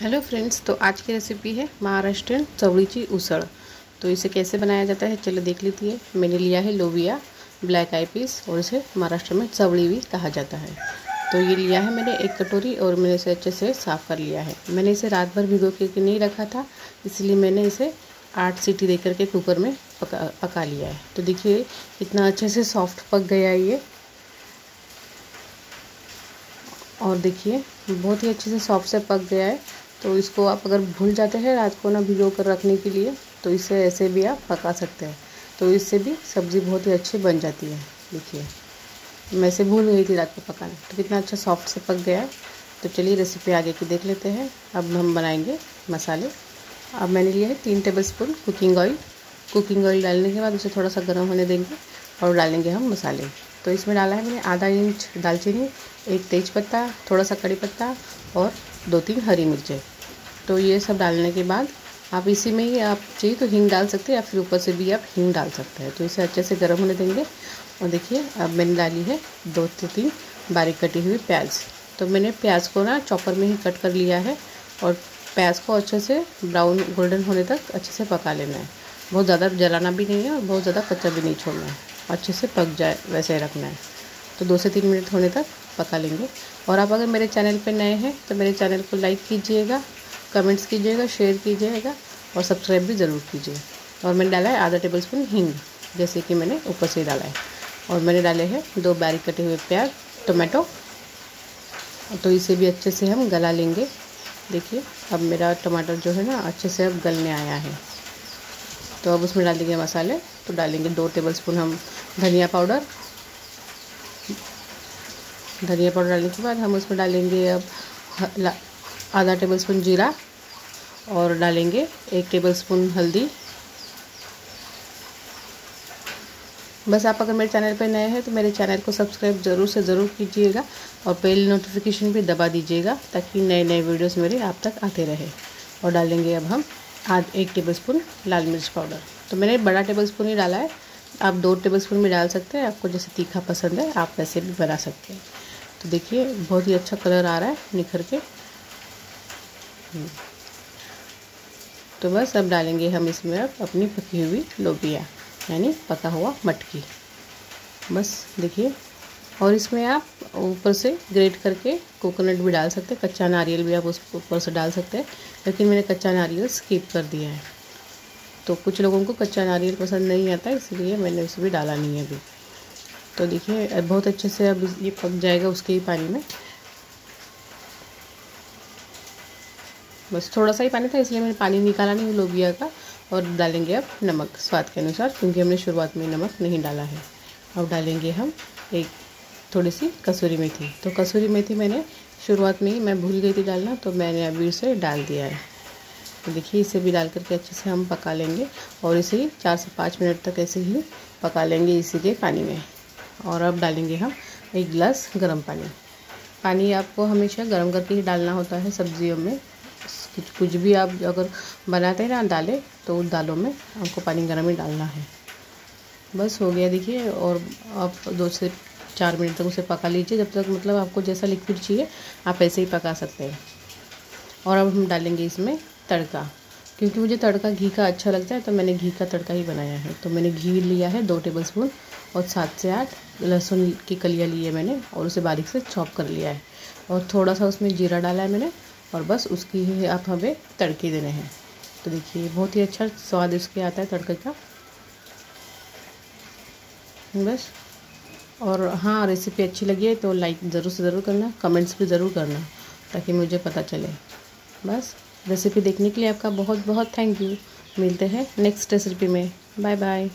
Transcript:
Hello friends तो आज की रेसिपी है महाराष्ट्रियन चवड़ीची उसड़ तो इसे कैसे बनाया जाता है चलो देख लीजिए मैंने लिया है लोबिया ब्लैक आई पीस और इसे महाराष्ट्र में चवड़ी भी कहा जाता है. तो ये लिया है मैंने एक कटोरी और मैंने इसे अच्छे से साफ़ कर लिया है. मैंने इसे रात भर भिगो के नहीं रखा था, इसलिए मैंने इसे आठ सीटी दे करके कुकर में पका पका लिया है. तो देखिए, इतना अच्छे से सॉफ्ट पक गया है ये. और देखिए, बहुत ही अच्छे से सॉफ्ट से पक गया है. तो इसको आप अगर भूल जाते हैं रात को ना भिगो कर रखने के लिए तो इसे ऐसे भी आप पका सकते हैं। तो इससे भी सब्ज़ी बहुत ही अच्छी बन जाती है। देखिए, मैं इसे भूल गई थी रात को पकाने। तो कितना अच्छा सॉफ्ट से पक गया। तो चलिए रेसिपी आगे की देख लेते हैं। अब हम बनाएँगे मसाले। अब मैंने लिया है तीन tablespoon cooking oil cooking oil डालने के बाद उसे थोड़ा सा गर्म होने देंगे और डालेंगे हम मसाले। तो इसमें डाला है मैंने आधा इंच दालचीनी, एक तेज पत्ता थोड़ा सा कड़ी पत्ता और दो तीन हरी मिर्चें। तो ये सब डालने के बाद आप इसी में ही आप चाहिए तो हींग डाल सकते हैं या फिर ऊपर से भी आप हींग डाल सकते हैं। तो इसे अच्छे से गर्म होने देंगे और देखिए, अब मैंने डाली है दो से तीन बारीक कटी हुई प्याज। तो मैंने प्याज को ना चॉपर में ही कट कर लिया है और प्याज को अच्छे से ब्राउन गोल्डन होने तक अच्छे से पका लेना है। बहुत ज़्यादा जलाना भी नहीं है और बहुत ज़्यादा कच्चा भी नहीं छोड़ना है। अच्छे से पक जाए, वैसे रखना है। तो दो से तीन मिनट होने तक पका लेंगे। और आप अगर मेरे चैनल पर नए हैं तो मेरे चैनल को लाइक कीजिएगा। कमेंट्स कीजिएगा, शेयर कीजिएगा और सब्सक्राइब भी ज़रूर कीजिए। और मैंने डाला है आधा टेबल स्पून हींग, जैसे कि मैंने ऊपर से डाला है। और मैंने डाले हैं दो बारीक कटे हुए प्याज, टोमेटो। तो इसे भी अच्छे से हम गला लेंगे। देखिए, अब मेरा टमाटर जो है ना, अच्छे से अब गलने आया है। तो अब उसमें डाल देंगे मसाले। तो डालेंगे दो टेबल स्पून हम धनिया पाउडर। धनिया पाउडर डालने के बाद हम उसमें डालेंगे अब आधा टेबल स्पून जीरा और डालेंगे एक टेबल स्पून हल्दी। बस आप अगर मेरे चैनल पर नए हैं तो मेरे चैनल को सब्सक्राइब ज़रूर से ज़रूर कीजिएगा और बेल नोटिफिकेशन भी दबा दीजिएगा ताकि नए नए वीडियोस मेरे आप तक आते रहे। और डालेंगे अब हम आध एक टेबल स्पून लाल मिर्च पाउडर तो मैंने बड़ा टेबल स्पून ही डाला है। आप दो टेबल स्पून भी डाल सकते हैं। आपको जैसे तीखा पसंद है, आप वैसे भी बना सकते हैं। तो देखिए, बहुत ही अच्छा कलर आ रहा है निखर के। तो बस अब डालेंगे हम इसमें अब अपनी पकी हुई लोबिया, यानी पका हुआ मटकी। बस देखिए, और इसमें आप ऊपर से ग्रेट करके कोकोनट भी डाल सकते हैं, कच्चा नारियल भी आप उस ऊपर से डाल सकते हैं, लेकिन मैंने कच्चा नारियल स्किप कर दिया है। तो कुछ लोगों को कच्चा नारियल पसंद नहीं आता, इसलिए मैंने उसे भी डाला नहीं है अभी। तो देखिए बहुत अच्छे से अब ये पक जाएगा उसके ही पानी में। बस थोड़ा सा ही पानी था, इसलिए मैंने पानी निकाला नहीं, लोबिया का, और डालेंगे अब नमक स्वाद के अनुसार, क्योंकि हमने शुरुआत में नमक नहीं डाला है। अब डालेंगे हम एक थोड़ी सी कसूरी मेथी। तो कसूरी मेथी मैंने शुरुआत में ही, मैं भूल गई थी डालना तो मैंने अभी उसे डाल दिया है। तो देखिए, इसे भी डाल करके अच्छे से हम पका लेंगे, और इसे चार से पाँच मिनट तक ऐसे ही पका लेंगे इसी के पानी में। और अब डालेंगे हम एक गिलास गर्म पानी। पानी आपको हमेशा गर्म करके ही डालना होता है सब्जियों में। कुछ भी आप अगर बनाते हैं ना दालें तो उस दालों में आपको पानी गर्म ही डालना है। बस हो गया देखिए, और आप दो से चार मिनट तक उसे पका लीजिए। जब तक मतलब आपको जैसा लिक्विड चाहिए, आप ऐसे ही पका सकते हैं। और अब हम डालेंगे इसमें तड़का, क्योंकि मुझे तड़का घी का अच्छा लगता है तो मैंने घी का तड़का ही बनाया है। तो मैंने घी लिया है दो टेबल स्पून और सात से आठ। लहसुन की कलियाँ ली है मैंने और उसे बारीक से चॉप कर लिया है। और थोड़ा सा उसमें जीरा डाला है मैंने। और बस उसकी ही आप हमें तड़के देने हैं। तो देखिए बहुत ही अच्छा स्वाद इसके आता है तड़के का। बस। और हाँ रेसिपी अच्छी लगी है तो लाइक ज़रूर से ज़रूर करना कमेंट्स भी ज़रूर करना, ताकि मुझे पता चले। बस रेसिपी देखने के लिए आपका बहुत बहुत थैंक यू मिलते हैं नेक्स्ट रेसिपी में। Bye bye